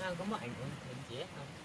đang có một ảnh hưởng đến chế không?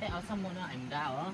Thế áo salmon là ảnh down. đó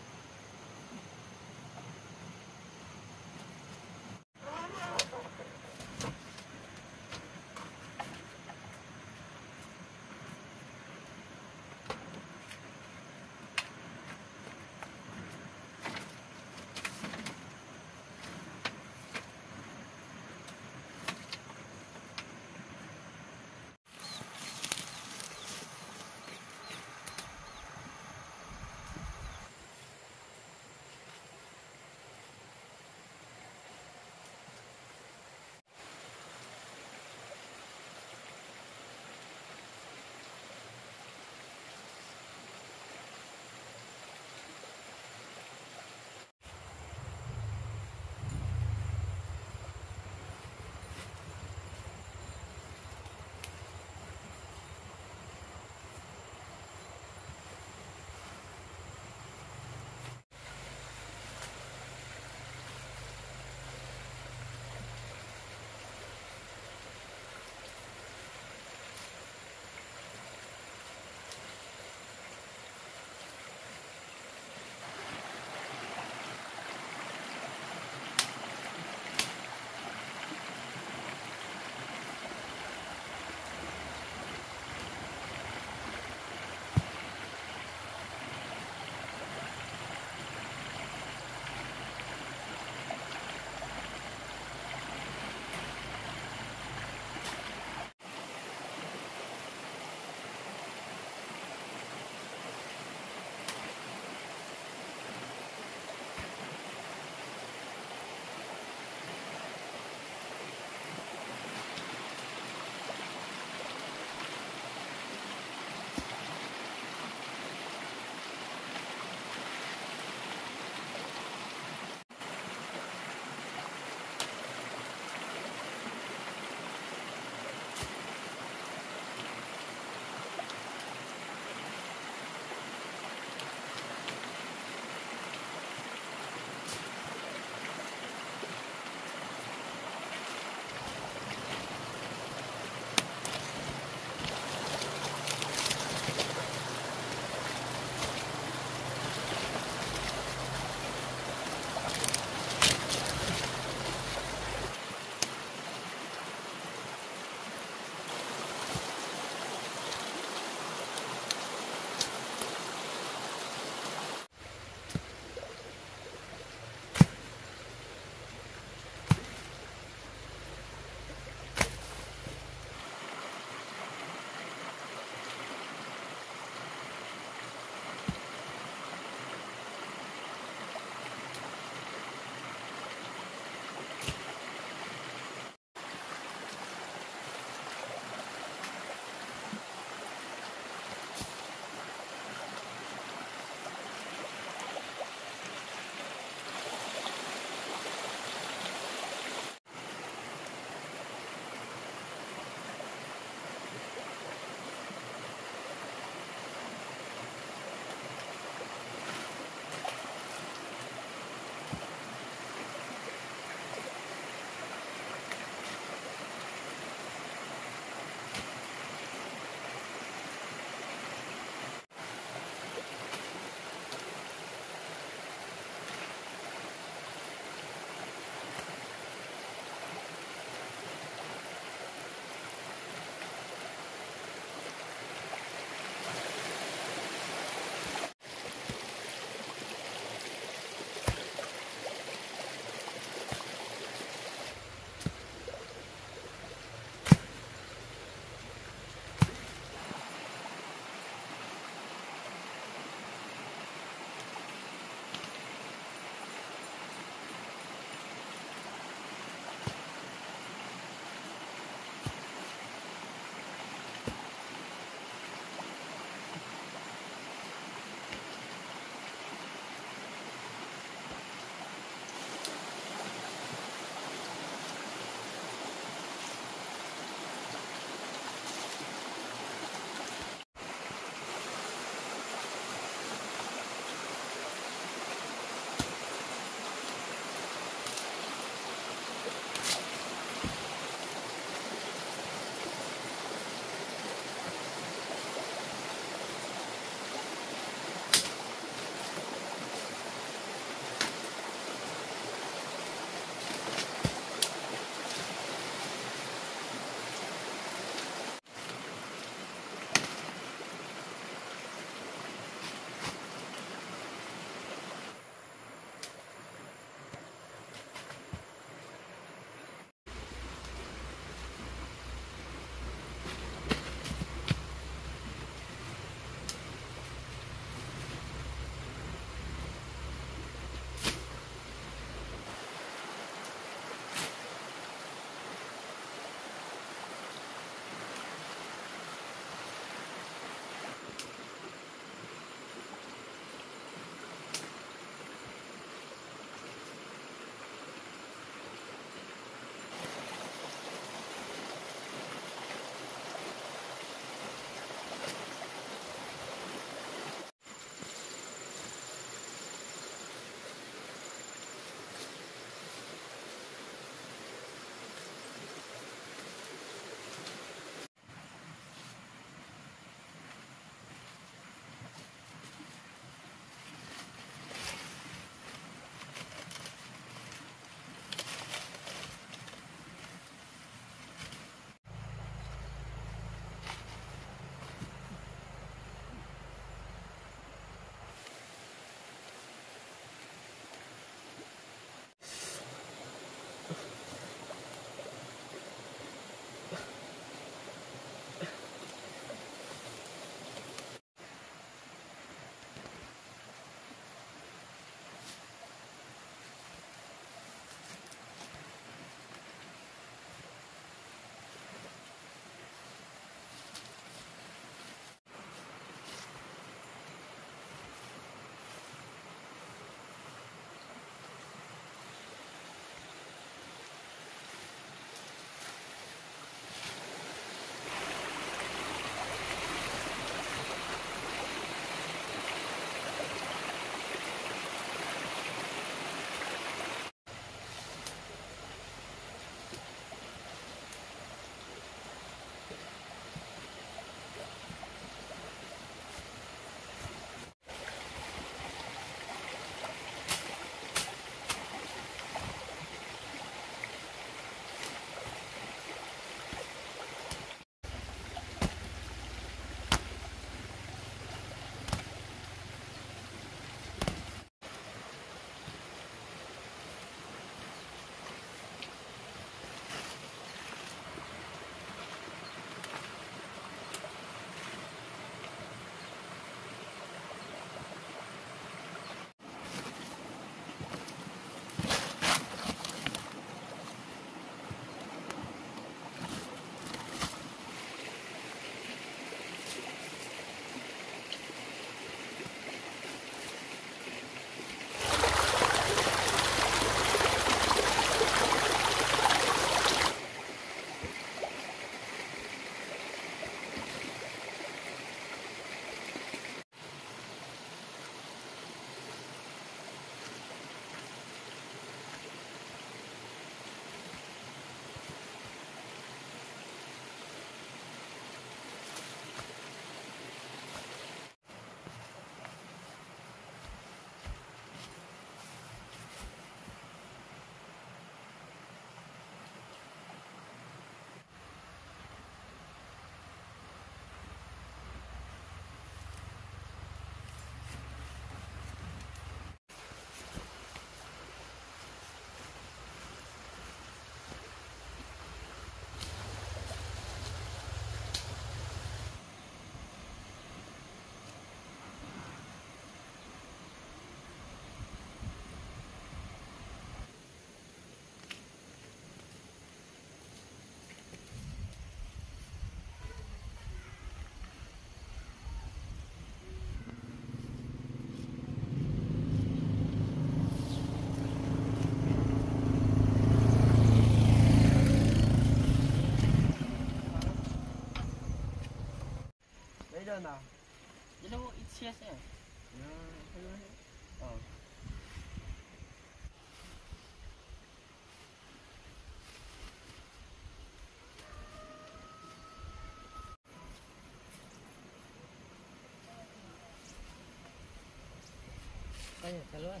Đây, trả luôn.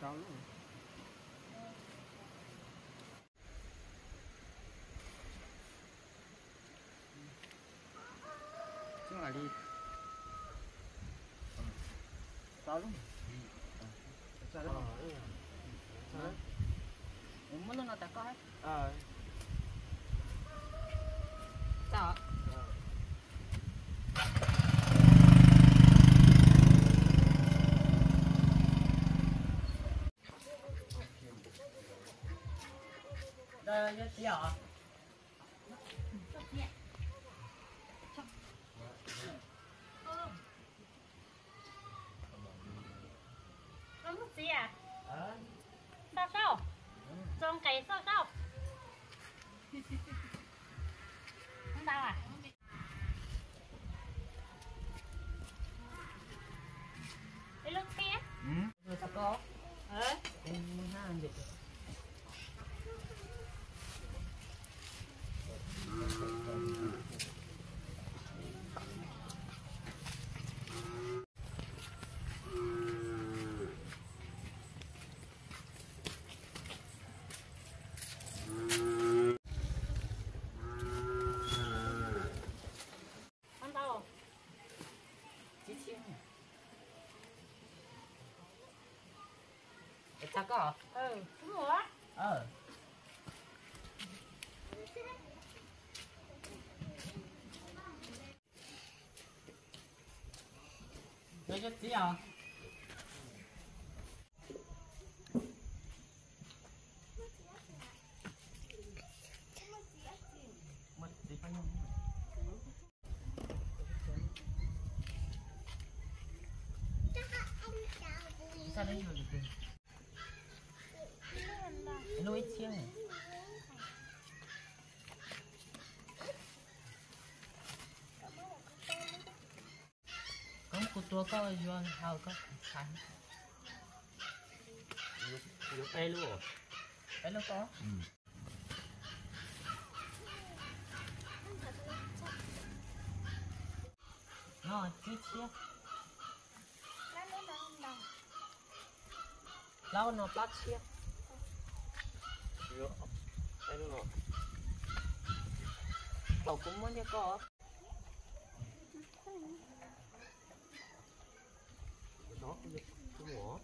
Cao luôn. Chứ là đi. Cao luôn. Sao đó? Đó? Muốn nó ta có hết. Ờ. Sao ạ? Đây, đây, chị ạ. Nó mất gì à? Ờ. Sao sao? Trông cái sao sao? Không đau à? Cái lúc kia? Ừ. Rồi sao có? Ờ. Em muốn ha anh dịch. Không đau. Chị chị. Sao có? Ừ, đúng rồi á. Ờ. Rồi cho chị à? Mất tí phải không? Sao đây rồi được Nó ít chiêng này. Có một tua có vô hao có khăn. Được đây luôn. Đấy nó có. Nó chi chia. Lâu nó bắt chia. Được. Đây luôn rồi. Cậu cũng muốn cho con Đó, cũng được cũng nó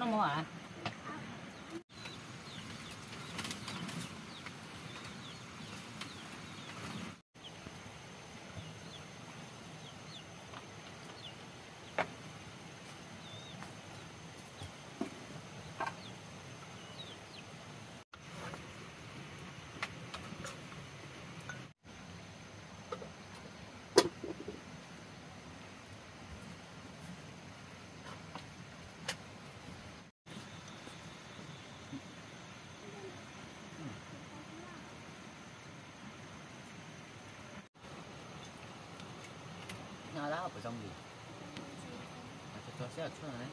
那么晚 đó ở trong gì? Cho cho sẽ ở chỗ này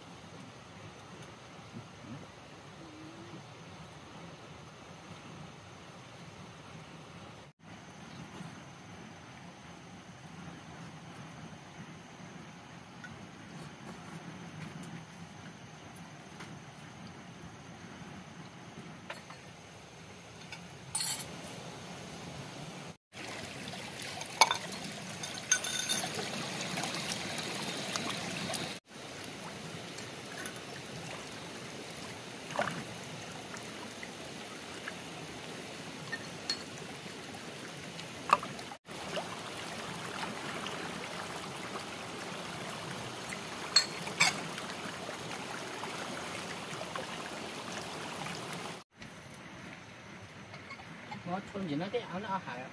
chôn gì nó cái áo nó áo hại